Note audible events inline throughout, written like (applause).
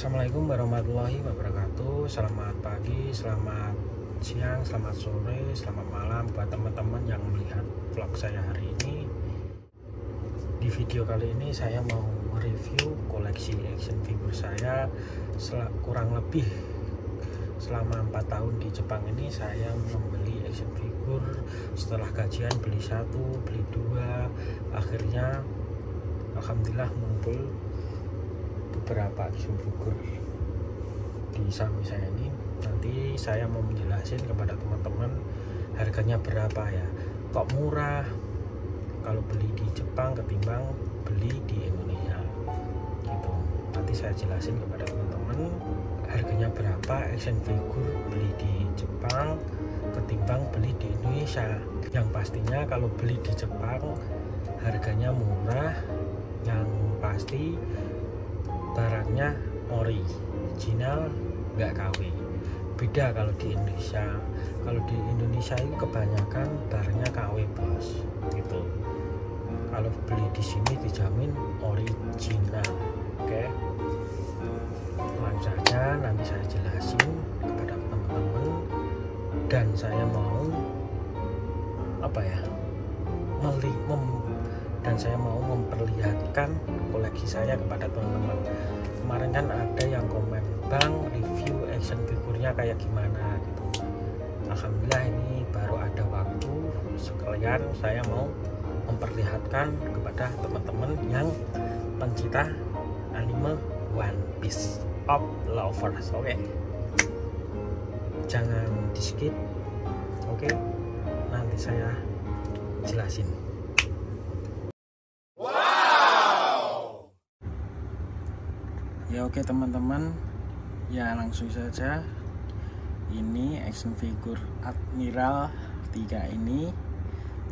Assalamualaikum warahmatullahi wabarakatuh. Selamat pagi, selamat siang, selamat sore, selamat malam Buat teman-teman yang melihat vlog saya hari ini. Di video kali ini saya mau review koleksi action figure saya. Kurang lebih selama 4 tahun di Jepang ini saya membeli action figure. Setelah gajian beli satu beli dua akhirnya Alhamdulillah ngumpul beberapa figure di samping saya ini. Nanti saya mau menjelaskan kepada teman-teman harganya berapa ya. Kok murah? Kalau beli di Jepang ketimbang beli di Indonesia. Gitu. Nanti saya jelasin kepada teman-teman harganya berapa action figure beli di Jepang ketimbang beli di Indonesia. Yang pastinya kalau beli di Jepang harganya murah yang pasti barangnya original nggak KW. Beda kalau di Indonesia. Kalau di Indonesia itu kebanyakan barangnya KW bos. Gitu. Kalau beli di sini dijamin original. Oke. Okay? langsung saja nanti saya jelasin kepada teman-teman. Dan saya mau apa ya meli dan saya mau memperlihatkan koleksi saya kepada teman-teman. Kemarin kan ada yang komen bang review action figurnya kayak gimana? Gitu. Alhamdulillah ini baru ada waktu sekalian saya mau memperlihatkan kepada teman-teman yang pencinta anime One Piece of Lovers. Oke. Okay? jangan di skip oke? Okay? nanti saya jelasin ya oke teman-teman. Ya langsung saja. Ini action figure Admiral 3 ini.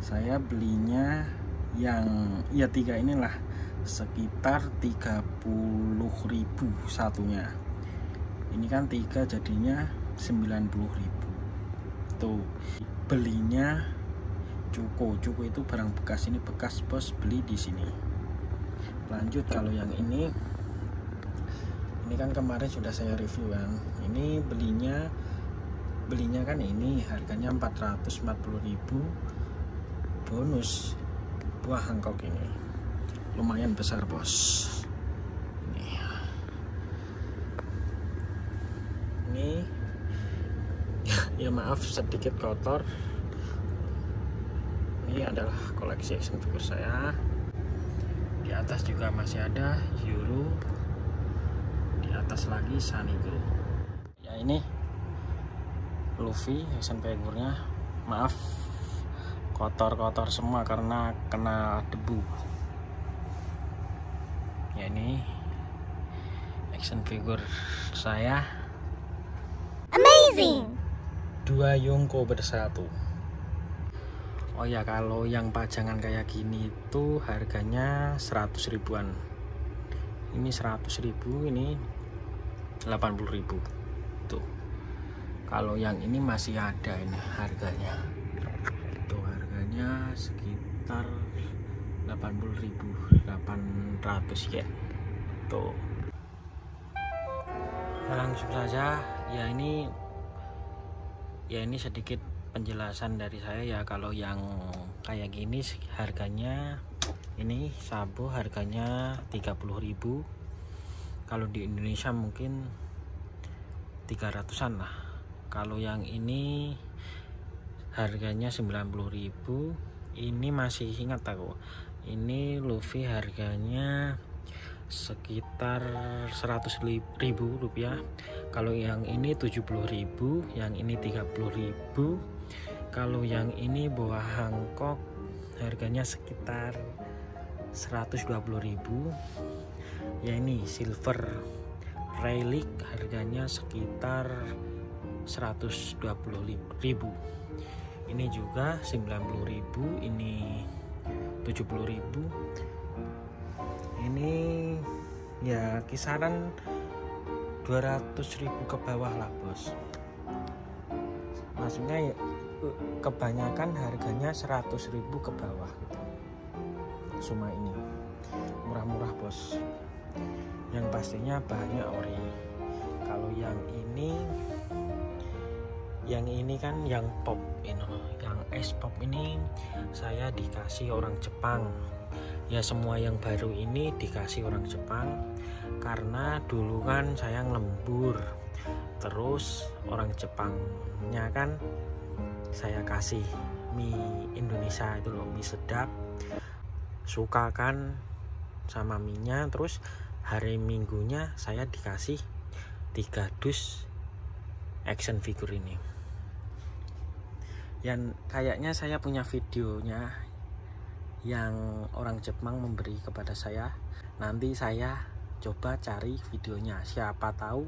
Saya belinya yang ya tiga inilah. Sekitar 30.000 satunya. Ini kan tiga jadinya 90.000 tuh belinya cuko. Cuko itu barang bekas ini bekas bos beli di sini. Lanjut kalau yang ini ini kan kemarin sudah saya review kan ini belinya belinya kan ini harganya 440.000 bonus buah Hancock ini. Lumayan besar bos. Ini. Ini. (laughs) Ya maaf sedikit kotor. Ini adalah koleksi action saya. Di atas juga masih ada Euro di atas lagi Sanigo. Ya ini Luffy action figurnya maaf kotor-kotor semua karena kena debu. Ya ini action figure saya. Amazing! Dua Yongko bersatu. Oh ya kalau yang pajangan kayak gini itu harganya 100 ribuan. Ini 100 ribu ini 80 ribu. Tuh. Kalau yang ini masih ada ini harganya. Tuh harganya sekitar 80 ribu 800 yen. Tuh. Ya, langsung saja. Ya ini ya ini sedikit penjelasan dari saya ya. Kalau yang kayak gini harganya ini sabu harganya 30.000 kalau di Indonesia mungkin 300an lah. Kalau yang ini harganya 90.000 ini masih ingat aku. Ini Luffy harganya sekitar 100 ribu rupiah. Kalau yang ini 70.000 yang ini 30.000 kalau yang ini buah Hancock harganya sekitar 120.000 ya ini silver relic harganya sekitar 120.000 ini juga 90.000 ini 70.000 ini ya kisaran 200.000 ke bawah lah bos. Maksudnya ya kebanyakan harganya 100.000 ke bawah. Gitu. semua ini. Murah-murah bos yang pastinya bahannya ori. Kalau yang ini yang ini kan yang pop ini loh yang es pop ini saya dikasih orang Jepang. Ya semua yang baru ini dikasih orang Jepang karena dulu kan saya lembur terus orang Jepangnya kan saya kasih mie Indonesia itu loh mie sedap. Suka kan sama minyak terus hari minggunya saya dikasih tiga dus action figure ini yang kayaknya saya punya videonya yang orang Jepang memberi kepada saya nanti saya coba cari videonya siapa tahu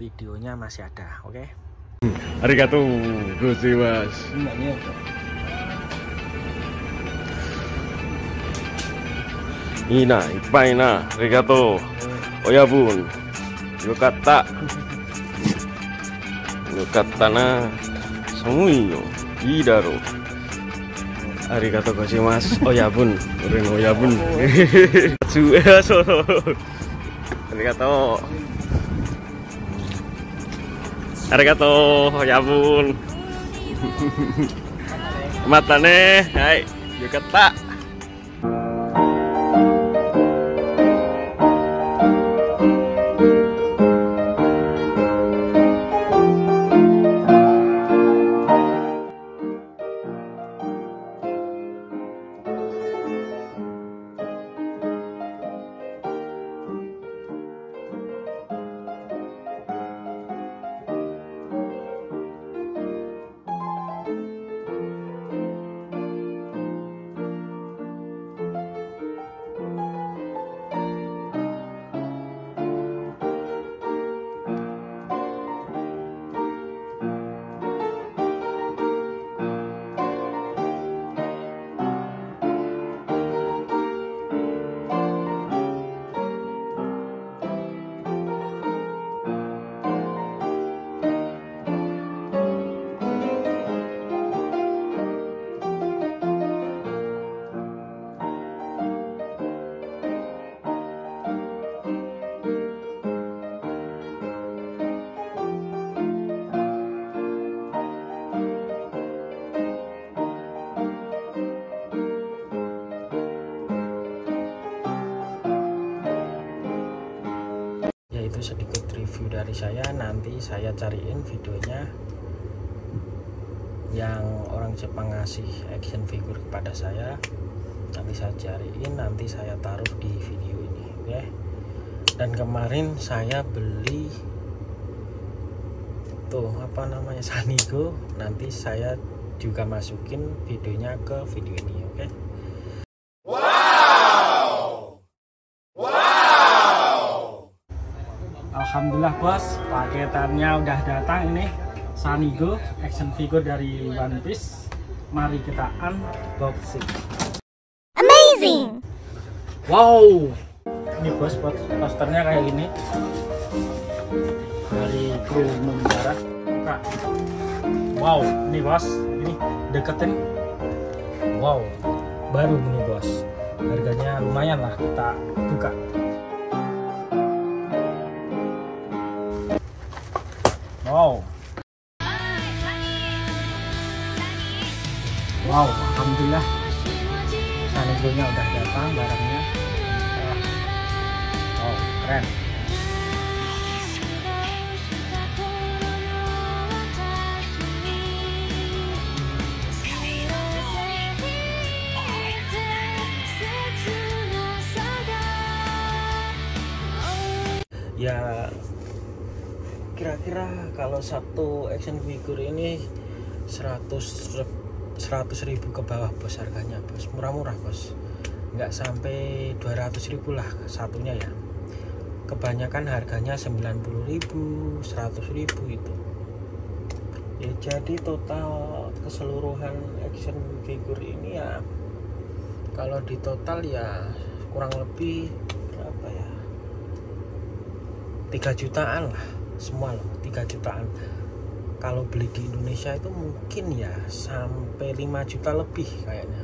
videonya masih ada oke okay? Arigatou gozaimasu. Ii na, ippai na. Arigatou. Oyabun. Yokatta. Yokatta na. 寒いよ。いいだろう。ありがとうございます。親分。俺の親分。つえ、そうそう。ありがとう。ありがとう。親分。またね。はい。よかった。 Itu sedikit review dari saya. Nanti saya cariin videonya yang orang Jepang ngasih action figure kepada saya. Nanti saya cariin nanti saya taruh di video ini oke? Dan kemarin saya beli tuh apa namanya Sanigo. Nanti saya juga masukin videonya ke video ini oke Alhamdulillah bos, paketannya udah datang ini Sanigo action figure dari One Piece. Mari kita unboxing. Amazing! Wow, ini bos pos- posternya kayak gini dari kru Mumbara. Buka. Wow, ini bos, ini deketin. Wow, baru ini bos. Harganya lumayan lah kita buka. Wow. Wow, alhamdulillah. Sanigonya udah datang barangnya. Wow, keren. Ya kira-kira kalau satu action figure ini 100 100 ribu ke bawah bos harganya bos. Murah-murah bos. Nggak sampai 200 ribu lah satunya ya. Kebanyakan harganya 90 ribu 100 ribu itu. Ya jadi total keseluruhan action figure ini ya kalau di total ya kurang lebih berapa ya? 3 jutaan lah semua loh 3 jutaan. Kalau beli di Indonesia itu mungkin ya sampai 5 juta lebih kayaknya.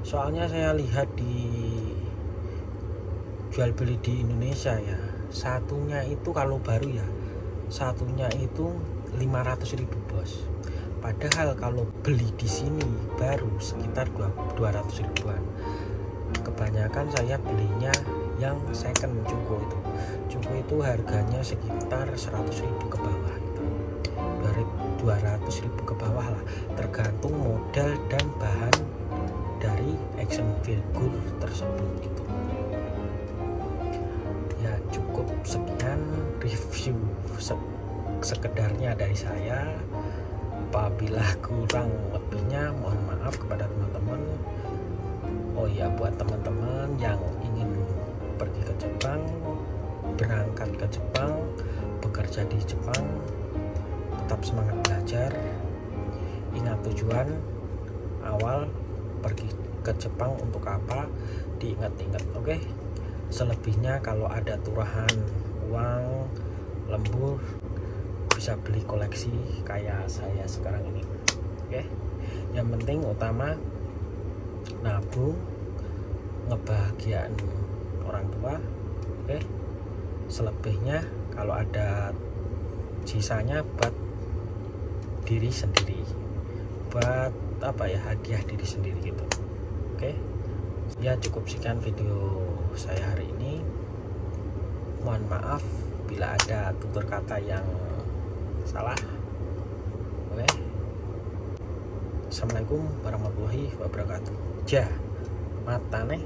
Soalnya saya lihat di jual beli di Indonesia ya satunya itu kalau baru ya satunya itu 500 ribu bos. Padahal kalau beli di sini baru sekitar 200 ribuan. Kebanyakan saya belinya yang second cukup itu. Cukup itu harganya sekitar 100 ribu ke bawah dari 200 ribu ke bawah lah. Tergantung model dan bahan dari action figure tersebut gitu. Ya cukup sekian review se sekedarnya dari saya. Apabila kurang lebihnya mohon maaf kepada teman-teman. Oh ya buat teman-teman yang ingin pergi ke Jepang berangkat ke Jepang bekerja di Jepang tetap semangat belajar ingat tujuan awal pergi ke Jepang untuk apa diingat-ingat oke okay? selebihnya kalau ada turahan uang lembur bisa beli koleksi kayak saya sekarang ini oke okay? yang penting utama nabung ngebahagiaan orang tua oke okay? selebihnya kalau ada sisanya buat diri sendiri buat apa ya hadiah diri sendiri gitu oke okay? ya cukup sekian video saya hari ini mohon maaf bila ada tutur kata yang salah oke okay? Assalamualaikum warahmatullahi wabarakatuh. Ja, mata nih.